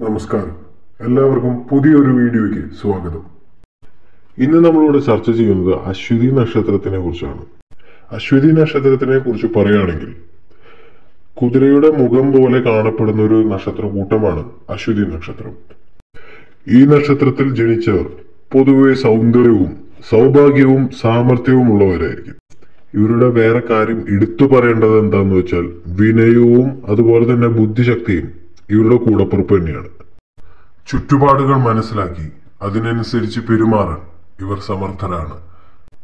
നമസ്കാരം. എല്ലാവർക്കും പുതിയൊരു വീഡിയോയ്ക്ക് സ്വാഗതം. ഇന്ന് നമ്മളോട് ചർച്ച ചെയ്യുന്നത് അശ്വതി നക്ഷത്രത്തിനെ കുറിച്ചാണ്. അശ്വതി നക്ഷത്രത്തിനെ കുറിച്ച് പറയുകയാണെങ്കിൽ കുതിരയുടെ മുഖം പോലെ കാണപ്പെടുന്ന ഒരു നക്ഷത്ര കൂട്ടമാണ് അശ്വതി നക്ഷത്രം. ഈ നക്ഷത്രത്തിൽ ജനിച്ചവർ പൊതുവെ സൗന്ദര്യവും സൗഭാഗ്യവും സാമർഥ്യവും ഉള്ളവരായിരിക്കും. ഇവരുടെ വേറെ കാര്യം എടുത്തു പറയേണ്ടത് എന്താന്ന് വെച്ചാൽ വിനയവും അതുപോലെ തന്നെ ബുദ്ധിശക്തിയും ഇവരുടെ കൂടപ്പുറപ്പ് തന്നെയാണ്. ചുറ്റുപാടുകൾ മനസ്സിലാക്കി അതിനനുസരിച്ച് പെരുമാറാൻ ഇവർ സമർത്ഥരാണ്.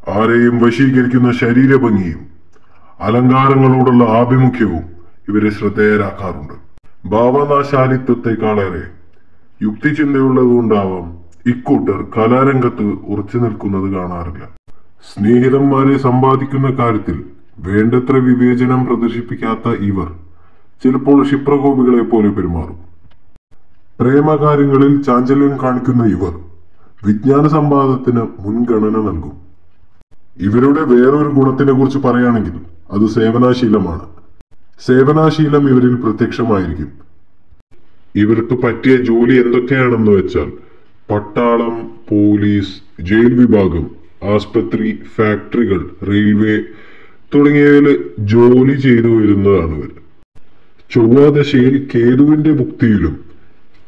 ആരെയും വശീകരിക്കുന്ന ശരീരഭംഗിയും അലങ്കാരങ്ങളോടുള്ള ആഭിമുഖ്യവും ഇവരെ ശ്രദ്ധേയരാക്കാറുണ്ട്. ഭാവനാശാലിത്വത്തെക്കാളേറെ യുക്തിചിന്തയുള്ളതുകൊണ്ടാവാം ഇക്കൂട്ടർ കലാരംഗത്ത് ഉറച്ചു നിൽക്കുന്നത് കാണാറില്ല. സ്നേഹിതന്മാരെ സമ്പാദിക്കുന്ന കാര്യത്തിൽ വേണ്ടത്ര വിവേചനം പ്രദർശിപ്പിക്കാത്ത ഇവർ ചിലപ്പോൾ ക്ഷിപ്രകോപികളെ പോലെ പെരുമാറും. പ്രേമകാര്യങ്ങളിൽ ചാഞ്ചല്യം കാണിക്കുന്ന ഇവർ വിജ്ഞാന സംവാദത്തിന് മുൻഗണന നൽകും. ഇവരുടെ വേറൊരു ഗുണത്തിനെ കുറിച്ച് പറയുകയാണെങ്കിൽ അത് സേവനാശീലമാണ്. സേവനാശീലം ഇവരിൽ പ്രത്യക്ഷമായിരിക്കും. ഇവർക്ക് പറ്റിയ ജോലി എന്തൊക്കെയാണെന്ന് വെച്ചാൽ പട്ടാളം പോലീസ് ജയിൽ വിഭാഗം ആസ്പത്രി ഫാക്ടറികൾ റെയിൽവേ തുടങ്ങിയവയിൽ ജോലി ചെയ്തു വരുന്നതാണ് ഇവർ. ചൊവ്വാദശയിൽ കേതുവിന്റെ ഭുക്തിയിലും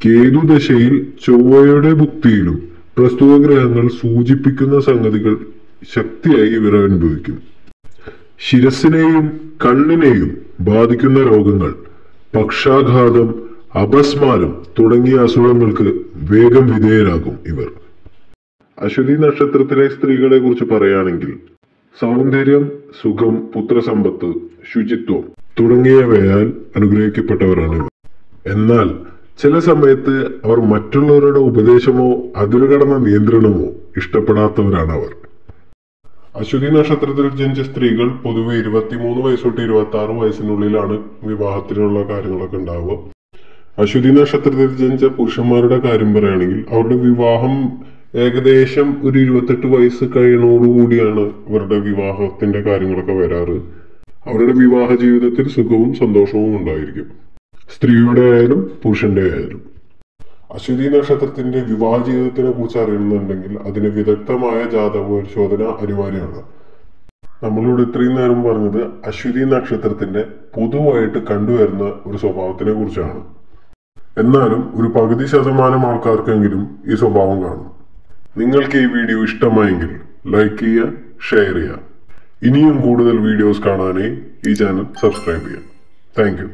കേതുദശയിൽ ചൊവ്വയുടെ ഭുക്തിയിലും പ്രസ്തുത ഗ്രഹങ്ങൾ സൂചിപ്പിക്കുന്ന സംഗതികൾ ശക്തിയായി ഇവർ അനുഭവിക്കും ശിരസിനെയും കണ്ണിനെയും ബാധിക്കുന്ന രോഗങ്ങൾ പക്ഷാഘാതം അപസ്മാരം തുടങ്ങിയ അസുഖങ്ങൾക്ക് വേഗം വിധേയരാകും ഇവർ. അശ്വതി നക്ഷത്രത്തിലെ സ്ത്രീകളെ കുറിച്ച് പറയുകയാണെങ്കിൽ സൗന്ദര്യം സുഖം പുത്രസമ്പത്ത് ശുചിത്വം തുടങ്ങിയവയാൽ അനുഗ്രഹിക്കപ്പെട്ടവരാണ് എന്നാൽ ചില സമയത്ത് അവർ മറ്റുള്ളവരുടെ ഉപദേശമോ അതിരുകടന്ന നിയന്ത്രണമോ ഇഷ്ടപ്പെടാത്തവരാണ് അവർ. അശ്വതി നക്ഷത്രത്തിൽ ജനിച്ച സ്ത്രീകൾ പൊതുവെ ഇരുപത്തിമൂന്ന് വയസ്സ് തൊട്ട് ഇരുപത്തി ആറ് വയസ്സിനുള്ളിലാണ് വിവാഹത്തിനുള്ള കാര്യങ്ങളൊക്കെ ഉണ്ടാവുക. അശ്വതി നക്ഷത്രത്തിൽ ജനിച്ച പുരുഷന്മാരുടെ കാര്യം പറയുകയാണെങ്കിൽ അവരുടെ വിവാഹം ഏകദേശം ഒരു ഇരുപത്തെട്ട് വയസ്സ് കഴിയണോടുകൂടിയാണ് ഇവരുടെ വിവാഹത്തിന്റെ കാര്യങ്ങളൊക്കെ വരാറ്. അവരുടെ വിവാഹ ജീവിതത്തിൽ സുഖവും സന്തോഷവും ഉണ്ടായിരിക്കും. സ്ത്രീയുടെ ആയാലും പുരുഷന്റെ ആയാലും. അശ്വതി നക്ഷത്രത്തിന്റെ വിവാഹ ജീവിതത്തിനെ കുറിച്ച് അറിയുന്നുണ്ടെങ്കിൽ അതിന് വിദഗ്ധമായ ജാതക പരിശോധന അനിവാര്യമാണ്. നമ്മളിവിടെ ഇത്രയും നേരം പറഞ്ഞത് അശ്വതി നക്ഷത്രത്തിന്റെ പൊതുവായിട്ട് കണ്ടുവരുന്ന ഒരു സ്വഭാവത്തിനെ കുറിച്ചാണ്. എന്നാലും ഒരു പകുതി ശതമാനം ആൾക്കാർക്കെങ്കിലും ഈ സ്വഭാവം കാണും. നിങ്ങൾക്ക് ഈ വീഡിയോ ഇഷ്ടമായെങ്കിൽ ലൈക്ക് ചെയ്യുക ഷെയർ ചെയ്യുക. ഇനിയും കൂടുതൽ വീഡിയോസ് കാണാനായി ഈ ചാനൽ സബ്സ്ക്രൈബ് ചെയ്യാം താങ്ക്